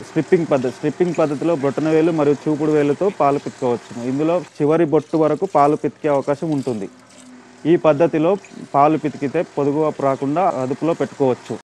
Stripping పద్ధతి stripping పద్ధతిలో బొట్టన వేలు మరియు చూపుడు వేలుతో పాలు పితకవచ్చు. ఇందులో చివరి బొట్టు వరకు పాలు పితికే అవకాశం ఉంటుంది. ఈ పద్ధతిలో పాలు పితికితే పొదుగు రాకుండా అదుపులో పెట్టుకోవచ్చు.